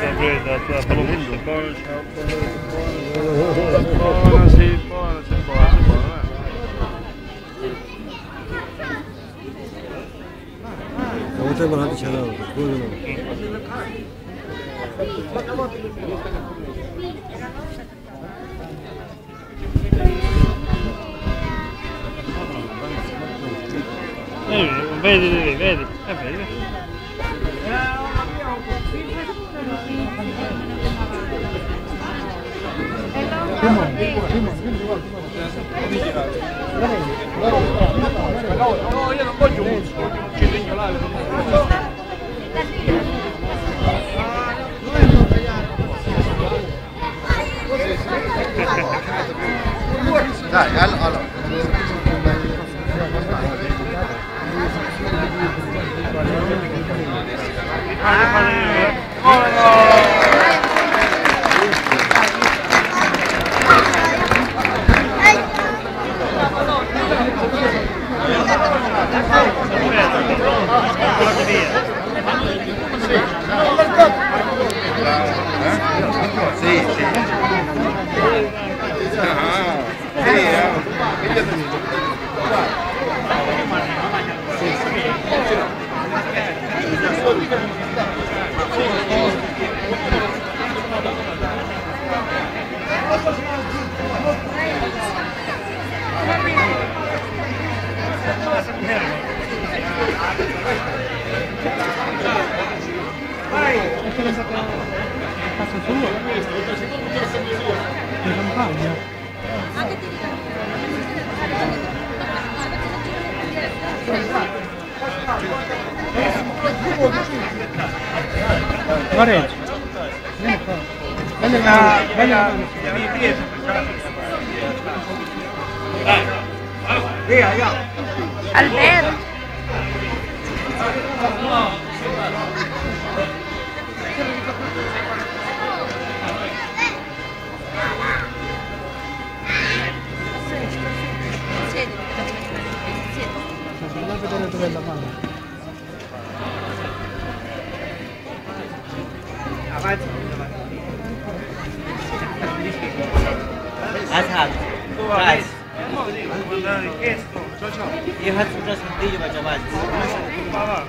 Sempre da da Palomino. Buona, buona, sì, buona, sì, buona, sì, buona. Otel hadi çana aldı. Buyurun. Eh, vedi, vedi, É velha? No, io non voglio un ciliegno là. Горячий. Галя, Галя. Альберт. давайте. Azhar. Guys. You have to just continue with your words. Baba,